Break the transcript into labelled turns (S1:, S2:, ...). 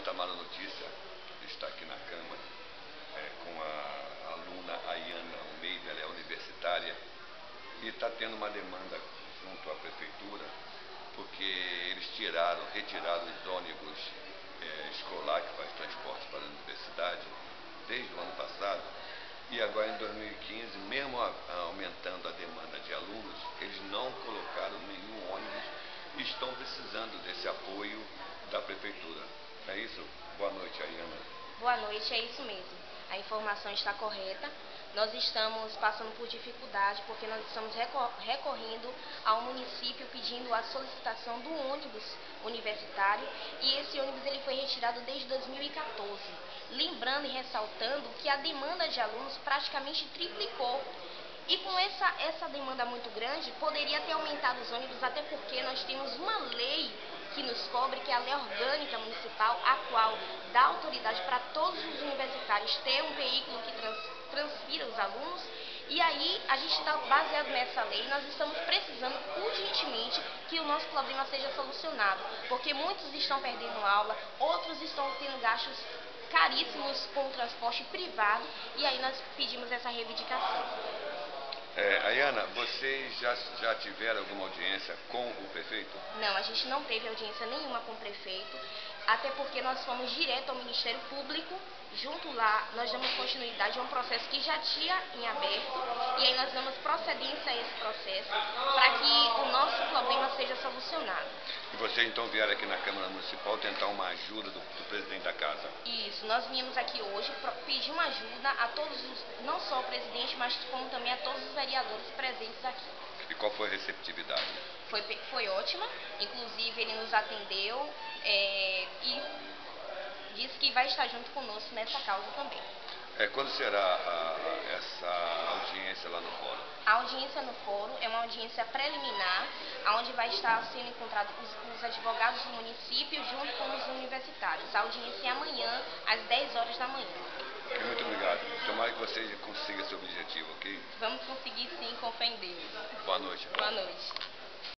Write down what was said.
S1: levanta a mala notícia, está aqui na Câmara, é, com a aluna Ayana Almeida, ela é universitária, e está tendo uma demanda junto à Prefeitura, porque eles tiraram, retiraram os ônibus é, escolar que faz transporte para a universidade, desde o ano passado, e agora em 2015, mesmo aumentando a demanda de alunos, eles não colocaram nenhum ônibus e estão precisando desse apoio da Prefeitura. É isso? Boa noite, Ayana.
S2: Boa noite, é isso mesmo. A informação está correta. Nós estamos passando por dificuldade porque nós estamos recorrendo ao município pedindo a solicitação do ônibus universitário e esse ônibus ele foi retirado desde 2014. Lembrando e ressaltando que a demanda de alunos praticamente triplicou. E com essa, essa demanda muito grande, poderia ter aumentado os ônibus, até porque nós temos uma lei que nos cobre, que é a lei orgânica municipal, a qual dá autoridade para todos os universitários ter um veículo que trans, transfira os alunos. E aí, a gente está baseado nessa lei, nós estamos precisando urgentemente que o nosso problema seja solucionado, porque muitos estão perdendo aula, outros estão tendo gastos caríssimos com o transporte privado, e aí nós pedimos essa reivindicação.
S1: Ayana, vocês já, já tiveram alguma audiência com o prefeito?
S2: Não, a gente não teve audiência nenhuma com o prefeito, até porque nós fomos direto ao Ministério Público, junto lá nós damos continuidade a um processo que já tinha em aberto, e aí nós damos procedência a esse processo para que o nosso problema seja solucionado.
S1: E vocês então vieram aqui na Câmara Municipal tentar uma ajuda do, do presidente da casa?
S2: Isso, nós viemos aqui hoje pedir uma ajuda a todos os, não só ao presidente, mas como também a todos os vereadores presentes aqui.
S1: E qual foi a receptividade?
S2: Foi, foi ótima, inclusive ele nos atendeu é, e disse que vai estar junto conosco nessa causa também.
S1: É, quando será a, a, essa audiência lá no fórum?
S2: A audiência no fórum é uma audiência preliminar, onde vai estar sendo encontrado os, os advogados do município junto com os universitários. A audiência é amanhã, às 10 horas da manhã.
S1: Muito obrigado. Tomara que você consiga seu objetivo, ok?
S2: Vamos conseguir sim, com fé em Deus.
S1: Boa noite.
S2: Boa noite.